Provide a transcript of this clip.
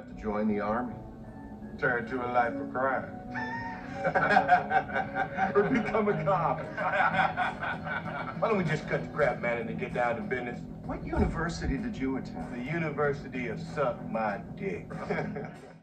have to join the army. Turn to a life of crime. or become a cop. Why don't we just cut the crap, man, and get down to business? What university did you attend? The University of Suck My Dick.